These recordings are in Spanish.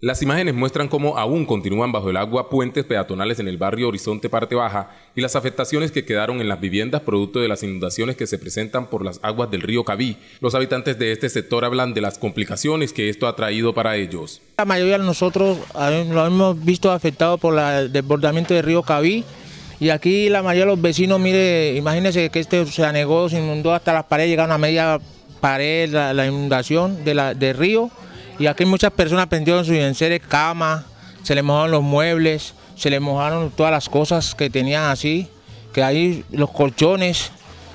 Las imágenes muestran cómo aún continúan bajo el agua puentes peatonales en el barrio Horizonte Parte Baja y las afectaciones que quedaron en las viviendas producto de las inundaciones que se presentan por las aguas del río Cabí. Los habitantes de este sector hablan de las complicaciones que esto ha traído para ellos. La mayoría de nosotros lo hemos visto afectado por el desbordamiento del río Cabí y aquí la mayoría de los vecinos, mire, imagínense que este se anegó, se inundó hasta las paredes, llegaron a media pared la, inundación de la, del río y aquí muchas personas prendieron sus enseres, cama, se les mojaron los muebles, se les mojaron todas las cosas que tenían así, que ahí los colchones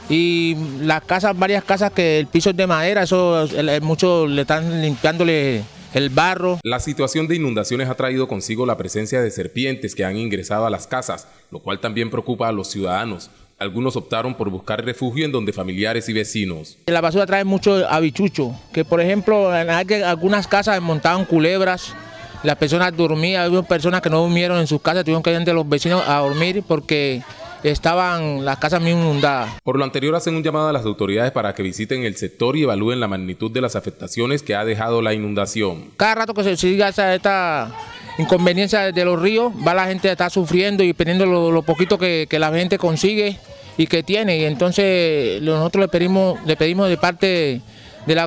y las casas, varias casas que el piso es de madera, eso muchos le están limpiándole el barro. La situación de inundaciones ha traído consigo la presencia de serpientes que han ingresado a las casas, lo cual también preocupa a los ciudadanos. Algunos optaron por buscar refugio en donde familiares y vecinos. La basura trae mucho habichucho, que por ejemplo en algunas casas montaban culebras, las personas dormían, hubo personas que no durmieron en sus casas, tuvieron que ir de los vecinos a dormir porque estaban las casas muy inundadas. Por lo anterior hacen un llamado a las autoridades para que visiten el sector y evalúen la magnitud de las afectaciones que ha dejado la inundación. Cada rato que se siga esta, inconveniencia de los ríos, va la gente a estar sufriendo y dependiendo lo, poquito que la gente consigue y que tiene. Y entonces nosotros le pedimos, le pedimos de parte de la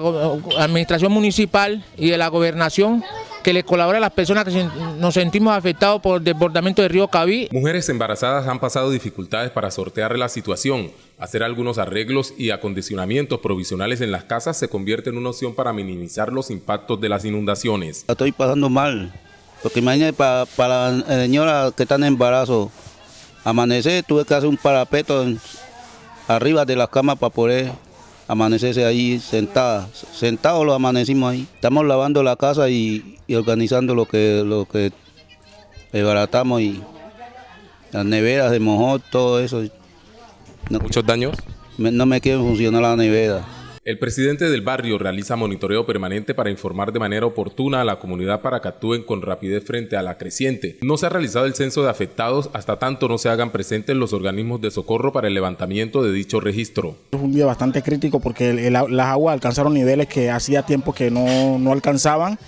administración municipal y de la gobernación que le colabore a las personas que nos sentimos afectados por el desbordamiento del río Cabí. Mujeres embarazadas han pasado dificultades para sortear la situación. Hacer algunos arreglos y acondicionamientos provisionales en las casas se convierte en una opción para minimizar los impactos de las inundaciones. Estoy pasando mal, porque imagínate para, para la señora que está en embarazo, Amanecer, tuve que hacer un parapeto arriba de la cama para poder amanecerse ahí sentada. Sentado lo amanecimos ahí. Estamos lavando la casa y, organizando lo que, lo que desbaratamos y las neveras de mojó, todo eso. ¿Muchos daños? no me quiere funcionar la nevera. El presidente del barrio realiza monitoreo permanente para informar de manera oportuna a la comunidad para que actúen con rapidez frente a la creciente. No se ha realizado el censo de afectados hasta tanto no se hagan presentes los organismos de socorro para el levantamiento de dicho registro. Es un día bastante crítico porque las aguas alcanzaron niveles que hacía tiempo que no, no alcanzaban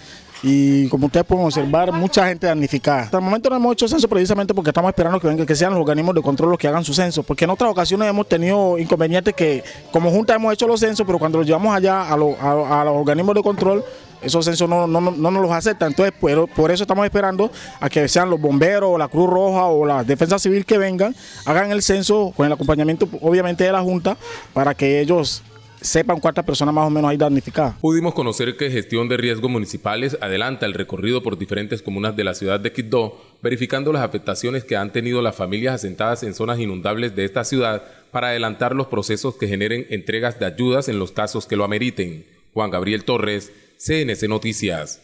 y como ustedes pueden observar, mucha gente damnificada. Hasta el momento no hemos hecho censo precisamente porque estamos esperando que, vengan, que sean los organismos de control los que hagan su censo, porque en otras ocasiones hemos tenido inconvenientes que como Junta hemos hecho los censos, pero cuando los llevamos allá a, los organismos de control, esos censos no, no, no, nos los aceptan. Entonces, por, por eso estamos esperando a que sean los bomberos, la Cruz Roja o la Defensa Civil que vengan, hagan el censo con el acompañamiento obviamente de la Junta para que ellos sepan cuántas personas más o menos hay damnificadas. Pudimos conocer que Gestión de Riesgos Municipales adelanta el recorrido por diferentes comunas de la ciudad de Quito, verificando las afectaciones que han tenido las familias asentadas en zonas inundables de esta ciudad para adelantar los procesos que generen entregas de ayudas en los casos que lo ameriten. Juan Gabriel Torres, CNC Noticias.